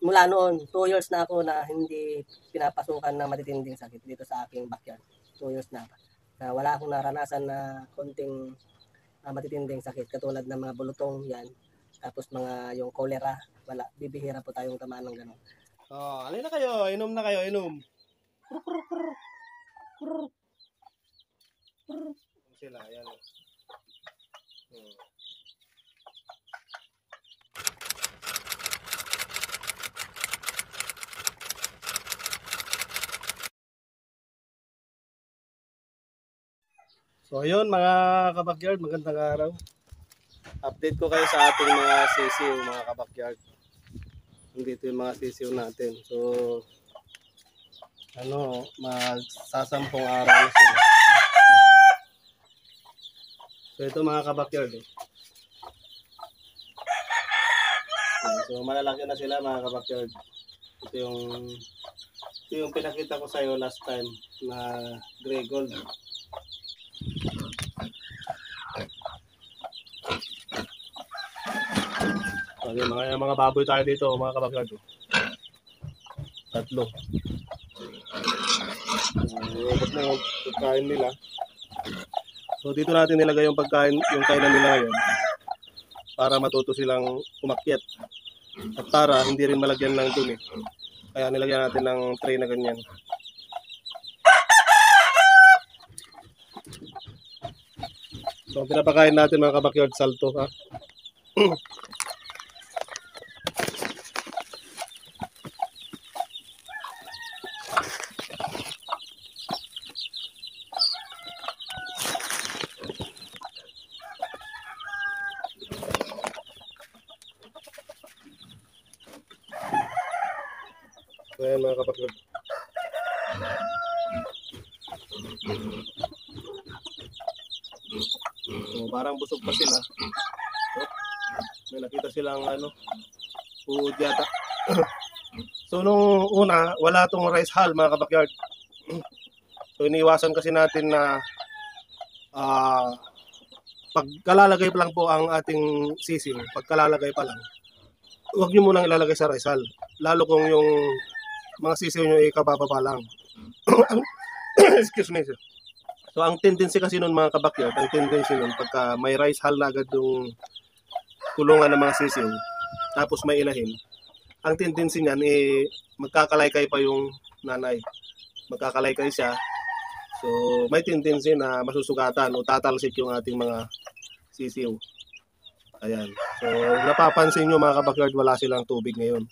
mula noon, 2 years na ako na hindi pinapasukan ng matitinding sakit dito sa aking backyard. 2 years na. Na wala akong naranasan na konting ah, matitinding sakit katulad ng mga bulutong yan. Tapos mga yung cholera, wala. Bibihira po tayong tamaan ng ganun. Oh, alin na kayo? Inom na kayo, inom. Sila, yan. Hmm. So ayun mga kabakyard, magandang araw. Update ko kayo sa ating mga sisiw mga kabakyard. Dito yung mga sisiw natin. So ano, magsasampung araw na sila. So ito mga kabakyard. Eh. So malalaki na sila mga kabakyard. Ito yung ito yung pinakita ko sa iyo last time na gray gold. Okay, mga mga baboy tayo dito, mga oh. Tatlo. Ubos na yung pagkain nila. So dito natin nilagay yung pagkain, yung kainan nila ngayon para matuto silang umakyat. At para hindi rin malagyan ng dumi. Kaya nilagyan natin ng tray na ganyan. So pinapakain natin mga kabakyard salto ha. Ayan mga kabakyard. Parang busog pa sila. So, may nakita silang ano, food yata. so, nung una, wala tong rice hull mga kabakyard. so, iniwasan kasi natin na ah pagkalalagay pa lang po ang ating sisiw, pagkalalagay pa lang, huwag nyo munang ilalagay sa rice hull. Lalo kung yung mga sisiw nyo ikababa pa lang. Excuse me, sir. So ang tendency kasi nun mga kabakyard, ang tendency nun pagka may rice hull na agad yung kulungan ng mga sisiw, tapos may inahin, ang tendency niyan eh magkakalaykay pa yung nanay. Magkakalaykay siya. So may tendency na masusugatan o tatalsik yung ating mga sisiw. Ayan. So napapansin nyo mga kabakyard, wala silang tubig ngayon.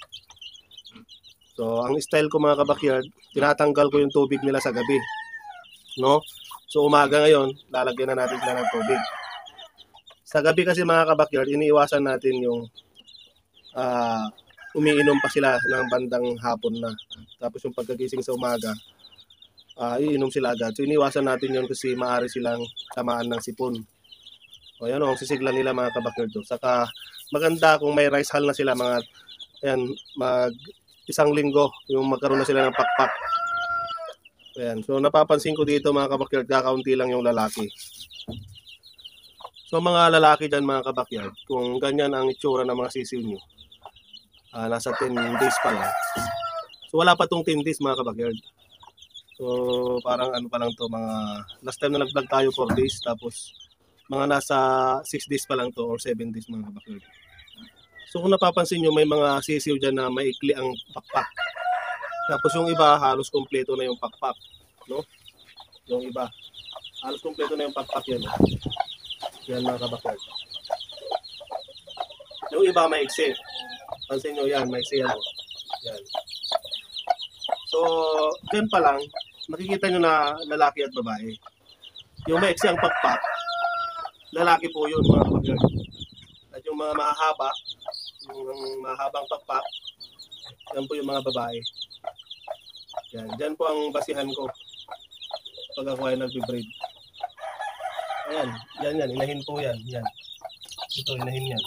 So ang style ko mga kabakyard, tinatanggal ko yung tubig nila sa gabi. No? So umaga ngayon, lalagyan na natin sila ng tubig. Sa gabi kasi mga kabakyard, iniiwasan natin yung ah umiinom pa sila ng bandang hapon na. Tapos yung pagkagising sa umaga, ah iinom sila agad. So iniiwasan natin yun kasi maaari silang tamaan ng sipon. O yan o, sisiglan nila mga kabakyard to. Saka maganda kung may rice hull na sila mga ayan, mag isang linggo yung magkaroon na sila ng pakpak. Ayan. So napapansin ko dito mga kabakyard, kakaunti lang yung lalaki. So mga lalaki dyan mga kabakyard, kung ganyan ang itsura ng mga sisiw nyo, ah, nasa 10 days pa lang. So wala pa tong 10 days mga kabakyard. So parang ano pa lang to, mga last time na nag-vlog tayo 4 days, tapos mga nasa 6 days pa lang to or 7 days mga kabakyard. So kung napapansin nyo, may mga sisiw dyan na maikli ang pakpak. Tapos yung iba, halos kompleto na yung pakpak. No? Yung iba. Halos kompleto na yung pakpak yan. Yan mga kabakyard. Yung iba may iksi. Pansin nyo yan, may iksi yan. oh. Yan. So, dyan pa lang, makikita nyo na lalaki at babae. Yung may iksi ang pakpak, lalaki po yun mga kabakyard. At yung mga mahahaba, yung mahabang pakpak, yan po yung mga babae. Yan, dyan po ang basihan ko pag ako ay nag-breed. Ayan, yan yan, inahin po yan, yan. Ito, inahin yan.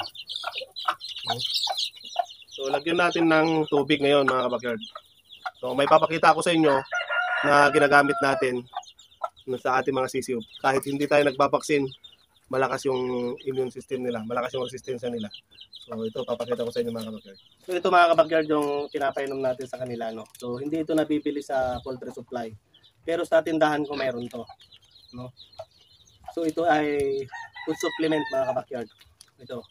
So, lagyan natin ng tubig ngayon mga kabakyard. So, may papakita ako sa inyo na ginagamit natin sa ating mga sisiw. Kahit hindi tayo nagpapaksin, malakas yung immune system nila, malakas yung resistensya nila. So ito, papakita ko sa inyo mga kabakyard. So ito mga kabakyard yung pinapainom natin sa kanila. No? So hindi ito nabibili sa poultry supply. Pero sa tindahan ko mayroon to. No? So ito ay food supplement mga kabakyard. Ito.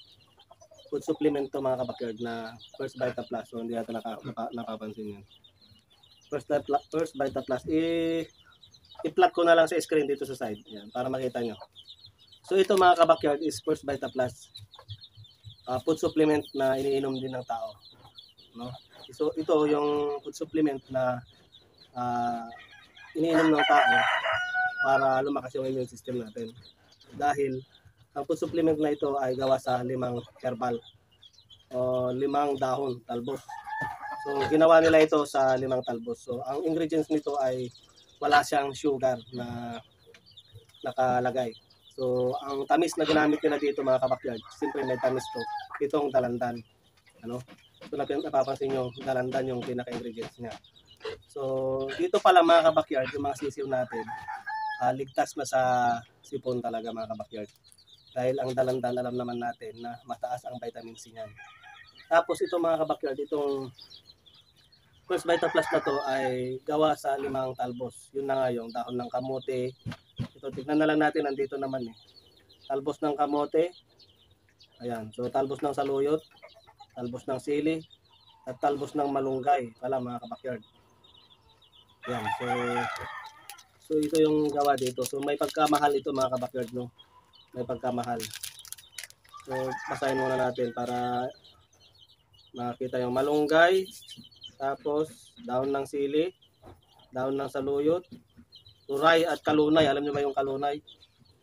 Food supplement to mga kabakyard na First Vita Plus. So hindi natin naka, naka, nakapansin yan. First, First Vita Plus. I, i-plug ko na lang sa screen dito sa side. Yan, para makita nyo. So ito mga kabakyard is First Vita Plus. Uh, food supplement na iniinom din ng tao. No? So ito yung food supplement na ah, iniinom ng tao para lumakas yung immune system natin. Dahil ang food supplement na ito ay gawa sa limang herbal o limang dahon talbos. So ginawa nila ito sa limang talbos. So ang ingredients nito ay wala siyang sugar na nakalagay. So ang tamis na ginamit nila dito mga kabakyard, siyempre may tamis to. Itong dalandan. Ano? So napapansin nyo, dalandan yung pinaka-ingredients niya. So dito pala mga kabakyard, yung mga sisiw natin, ah, ligtas na sa sipon talaga mga kabakyard. Dahil ang dalandan alam naman natin na mataas ang vitamin C niyan. Tapos ito mga kabakyard, itong First Vita Plus na to ay gawa sa limang talbos. Yun na nga yung dahon ng kamote. Ito, tignan na lang natin, nandito naman eh. Talbos ng kamote. Ayan, so talbos ng saluyot, talbos ng sili, at talbos ng malunggay. Pala mga kabakyard. Ayan, so so ito yung gawa dito. So may pagkamahal ito mga kabakyard, no? May pagkamahal. So basahin muna natin para makita yung malunggay, tapos daon ng sili, daon ng saluyot, turay at kalunay. Alam niyo ba yung kalunay?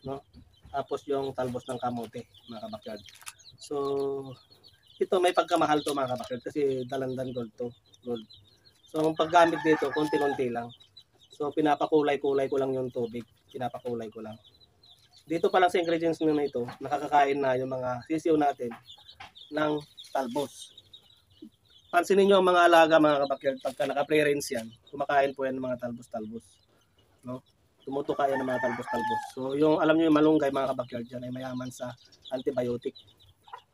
No? Tapos yung talbos ng kamote, mga kabakyard. So, ito may pagkamahal to mga kabakyard kasi dalandan gold to. Gold. So, ang paggamit dito, konti-konti lang. So, pinapakulay-kulay ko lang yung tubig. Pinapakulay ko lang. Dito pa lang sa ingredients nyo na ito, nakakakain na yung mga sisiw natin ng talbos. Pansinin nyo ang mga alaga mga kabakyard, pagka naka-pre-rinse yan, kumakain po yan ng mga talbos-talbos. No? Tumutuka yan ng mga talbos-talbos. So yung alam nyo yung malunggay mga kabakyard yan ay mayaman sa antibiotic.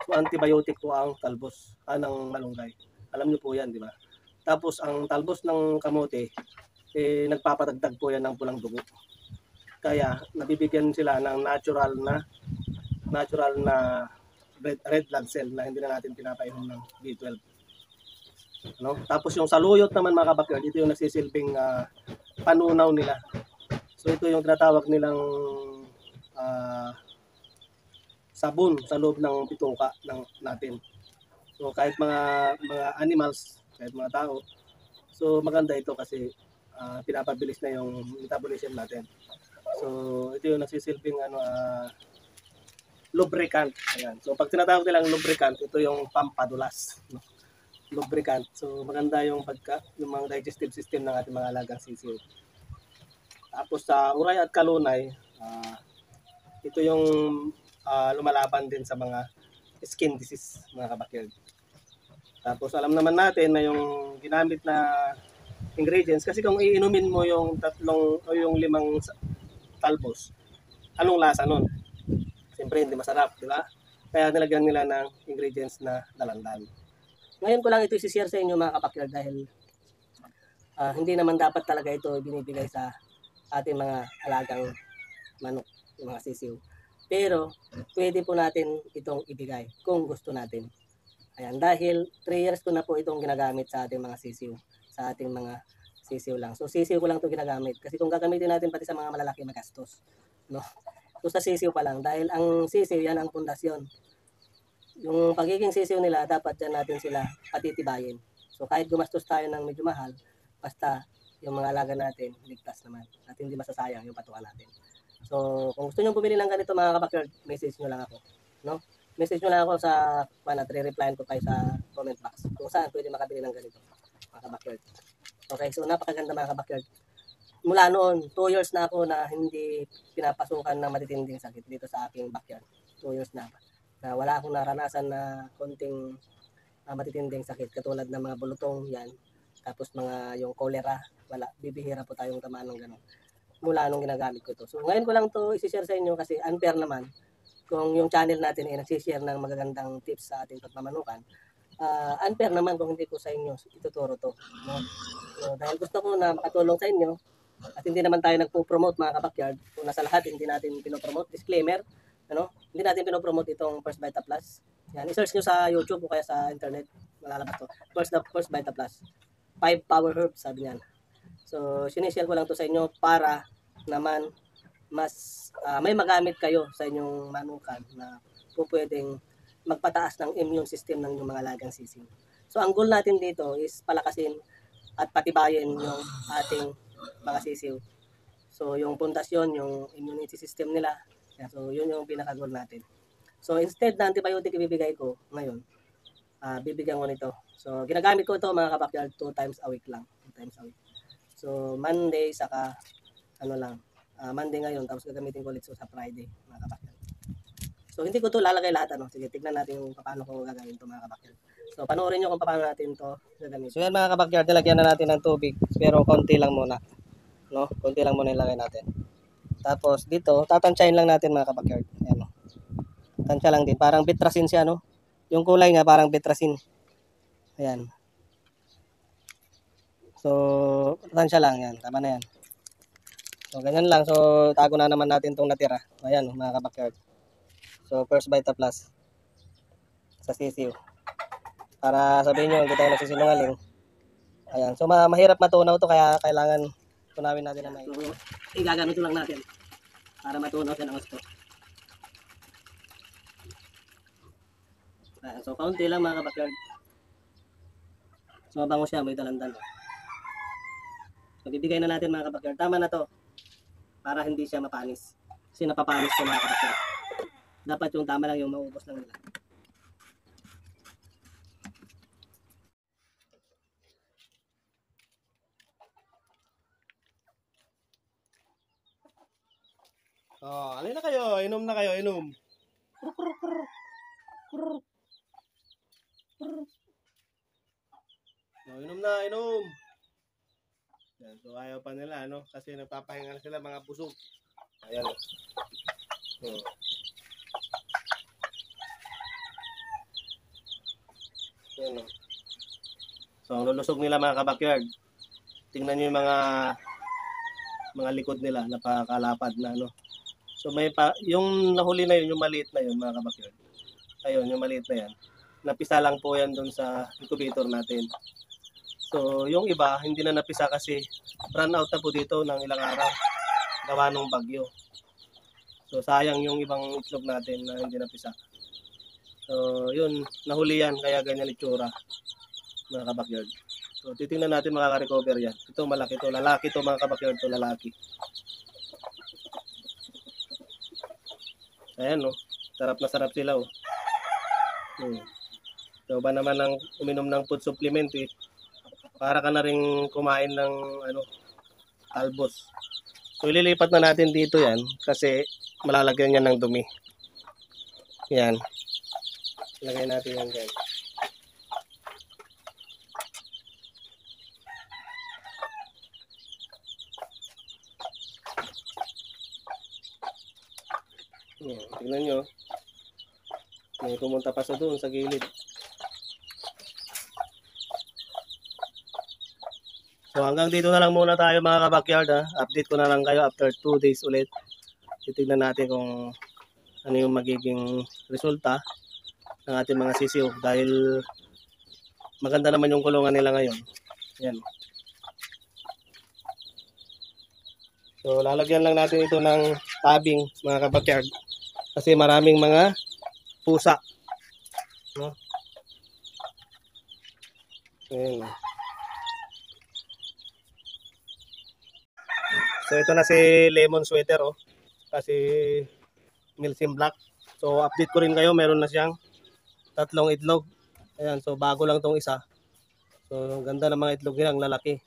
So antibiotic po ang talbos, ah, ng malunggay. Alam nyo po yan, di ba? Tapos ang talbos ng kamote, eh, nagpapadagdag po yan ng pulang dugo. Kaya nabibigyan sila ng natural na natural na red, red blood cell na hindi na natin pinapainom ng B12. No? Tapos yung saluyot naman mga kabakyard, ito yung nagsisilbing ah, panunaw nila. So ito yung tinatawag nilang ah, sabon sa loob ng bituka ng natin. So kahit mga mga animals, kahit mga tao, so maganda ito kasi ah, pinapabilis na yung metabolism natin. So ito yung nagsisilbing ano ah, lubricant. Ayan. So pag tinatawag nilang lubricant, ito yung pampadulas. No? lubricant. So maganda yung pagka yung mga digestive system ng ating mga alagang sisiw. Tapos sa uray at kalunay, ah, ito yung ah, lumalaban din sa mga skin disease, mga kabakyard. Tapos alam naman natin na yung ginamit na ingredients kasi kung iinumin mo yung tatlong o yung limang talbos, anong lasa nun? Siyempre hindi masarap, di ba? Kaya nilagyan nila ng ingredients na dalandan. Ngayon ko lang ito isi-share sa inyo mga kabakyard dahil ah, hindi naman dapat talaga ito binibigay sa ating mga alagang manok, mga sisiw. Pero pwede po natin itong ibigay kung gusto natin. Ayan, dahil 3 years ko na po itong ginagamit sa ating mga sisiw, sa ating mga sisiw lang. So sisiw ko lang ito ginagamit kasi kung gagamitin natin pati sa mga malalaki magastos. No? So sa sisiw pa lang dahil ang sisiw yan ang pundasyon yung pagiging sisiw nila, dapat dyan natin sila patitibayin. So kahit gumastos tayo ng medyo mahal, basta yung mga alaga natin, ligtas naman. At hindi masasayang yung patukan natin. So kung gusto nyo bumili ng ganito mga kabakyard, message nyo lang ako. No? Message nyo lang ako sa pan at re-replyan ko kayo sa comment box kung saan pwede makabili ng ganito mga kabakyard. Okay, so napakaganda mga kabakyard. Mula noon, 2 years na ako na hindi pinapasukan ng matitinding sakit dito sa aking backyard. 2 years na na wala akong naranasan na konting ah, matitinding sakit katulad ng mga bulutong yan tapos mga yung cholera wala bibihira po tayong tamaan ng ganun mula nung ginagamit ko to so ngayon ko lang to i-share sa inyo kasi unfair naman kung yung channel natin ay nagsishare ng magagandang tips sa ating pagmamanukan, ah unfair naman kung hindi ko sa inyo ituturo to. No? So, dahil gusto ko na makatulong sa inyo, at hindi naman tayo nagpo-promote mga kabakyard. Kung nasa lahat, hindi natin pinopromote. Disclaimer, ano? Hindi natin pinopromote itong First Vita Plus. Yan, i-search nyo sa YouTube o kaya sa internet. Malalabas to. First, First Vita Plus. 5 power herbs, sabi niyan. So, sinishare ko lang to sa inyo para naman mas ah, may magamit kayo sa inyong manukan na po magpataas ng immune system ng inyong mga lagang sisig. So, ang goal natin dito is palakasin at patibayin yung ating mga sisiw. So, yung pundasyon, yung immunity system nila. So, yun yung pinaka-goal natin. So, instead na antibiotic ibibigay ko ngayon, ah bibigyan ko nito. So, ginagamit ko ito mga kabakyard two times a week lang. Two times a week. So, Monday, saka ano lang, ah, Monday ngayon, tapos gagamitin ko ulit so, sa Friday, mga kabakyard. So, hindi ko to lalagay lahat. Ano? Sige, tignan natin kung paano ko gagawin to mga kabakyard. So, panoorin nyo kung paano natin to gagamitin. So, yan mga kabakyard, nilagyan na natin ng tubig, pero konti lang muna. No? Konti lang muna ilagay natin. Tapos, dito, tatansyahin lang natin mga kabakyard. Ayan, no? Tansya lang din. Parang bitrasin siya, no? Yung kulay nga, parang bitrasin. Ayan. So, tansya lang yan. Tama na yan. So, ganyan lang. So, tago na naman natin itong natira. Ayan, mga kabakyard. So, first Vita Plus sa sisiw. Para sabihin nyo, hindi tayo nagsisinungaling. Ayan. So, ma mahirap matunaw to kaya kailangan tunawin natin na may... So, igaganito lang natin para matunaw siya ng gusto. Ayan. So, kaunti lang mga kabakyard. So, mabango siya. May dalandan. So, bibigay na natin mga kabakyard. Tama na to para hindi siya mapanis. Kasi napapanis ko mga kabakyard. Dapat yung tama lang yung maubos lang nila. Oh, alin na kayo, inom na kayo, inom. Oh, inom na, inom. Yan, so ayaw pa nila, ano? Kasi nagpapahinga na sila mga busog. Ayan. Oh. Yan, oh. So, lulusog nila mga kabakyard. Tingnan nyo yung mga mga likod nila, napakalapad na, ano? So may pa, yung nahuli na yun, yung maliit na yun, mga kabakyard. Ayun, yung maliit na yan. Napisa lang po yan doon sa incubator natin. So, yung iba, hindi na napisa kasi run out na po dito ng ilang araw. Gawa ng bagyo. So, sayang yung ibang itlog natin na hindi napisa. So, yun, nahuli yan, kaya ganyan itsura, mga kabakyard. So, titingnan natin makaka-recover yan. Ito malaki to, lalaki to mga kabakyard to, lalaki. Ayan, no. Sarap na sarap sila, oh. Hmm. So, ba naman ang uminom ng food supplement, eh. Para ka na rin kumain ng, ano, albos. So, ililipat na natin dito yan kasi malalagyan yan ng dumi. Yan. Lagay natin yan, guys. Yan, tingnan nyo. May pumunta pa sa doon sa gilid. So hanggang dito na lang muna tayo mga kabakyard ha. Update ko na lang kayo after 2 days ulit. Titignan natin kung ano yung magiging resulta ng ating mga sisiw dahil maganda naman yung kulungan nila ngayon. Yan. So lalagyan lang natin ito ng tabing mga kabakyard kasi maraming mga pusa. No? Ayan. So ito na si Lemon Sweater oh. Kasi Milsim Black. So update ko rin kayo, meron na siyang tatlong itlog. Ayan, so bago lang tong isa. So ang ganda ng mga itlog nilang lalaki.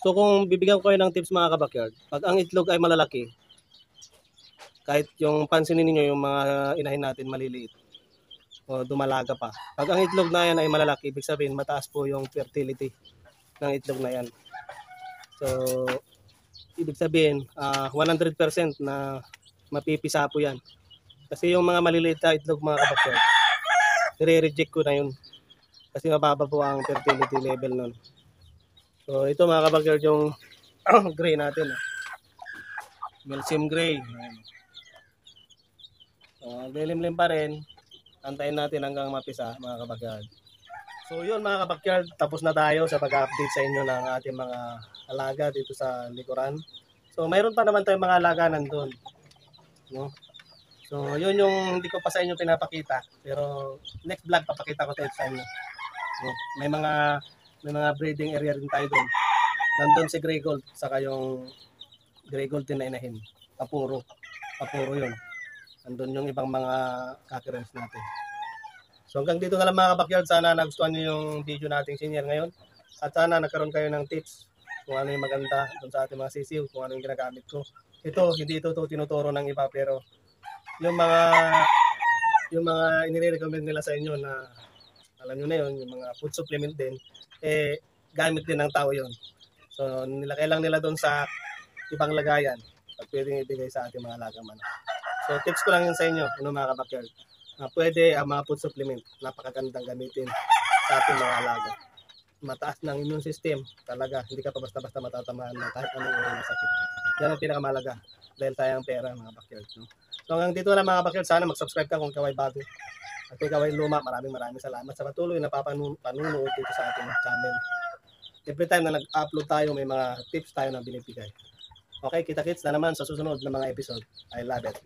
So kung bibigyan ko kayo ng tips mga kabakyard, pag ang itlog ay malalaki, kahit yung pansinin niyo yung mga inahin natin maliliit o dumalaga pa. Pag ang itlog na yan ay malalaki, ibig sabihin mataas po yung fertility ng itlog na yan. So, ibig sabihin, ah, 100% na mapipisa po yan. Kasi yung mga maliliit na itlog mga kabakyard, nire-reject ko na yun. Kasi mababa po ang fertility level nun. So ito mga kabakyard yung gray natin. ah. Gray. So, lilim-lim pa rin. Antayin natin hanggang mapisa mga kabakyard. So yun mga kabakyard, tapos na tayo sa pag-update sa inyo ng ating mga alaga dito sa likuran. So mayroon pa naman tayong mga alaga nandun. No? So yun yung hindi ko pa sa inyo pinapakita. Pero next vlog papakita ko tayo sa inyo. No? May mga may mga breeding area rin tayo doon. Nandun si Grey Gold, saka yung Grey Gold din na inahin. Papuro. Papuro yun. Nandun yung ibang mga kakirens natin. So hanggang dito na lang mga kabakyard. Sana nagustuhan nyo yung video nating senior ngayon. At sana nagkaroon kayo ng tips kung ano yung maganda dun sa ating mga sisiw, kung ano yung ginagamit ko. Ito, hindi ito, ito tinuturo ng iba pero yung mga yung mga inire-recommend nila sa inyo na alam nyo na yun, yung mga food supplement din, eh, gamit din ng tao yun. So, nilagay lang nila doon sa ibang lagayan at pwedeng ibigay sa ating mga alagang manok. So, tips ko lang yun sa inyo, ano mga kabakyard na pwede ang mga food supplement, napakagandang gamitin sa ating mga alaga. Mataas ng immune system, talaga, hindi ka pa basta-basta matatamaan ng kahit anong uri ng sakit. Yan ang pinakamalaga dahil tayo ang pera mga backyard. No? So hanggang dito lang mga backyard, sana mag-subscribe ka kung ikaw ay bago. At ikaw ay luma, maraming maraming salamat sa patuloy na papanunood dito sa ating channel. Every time na nag-upload tayo, may mga tips tayo na binibigay. Okay, kita-kits na naman sa susunod na mga episode. I love it.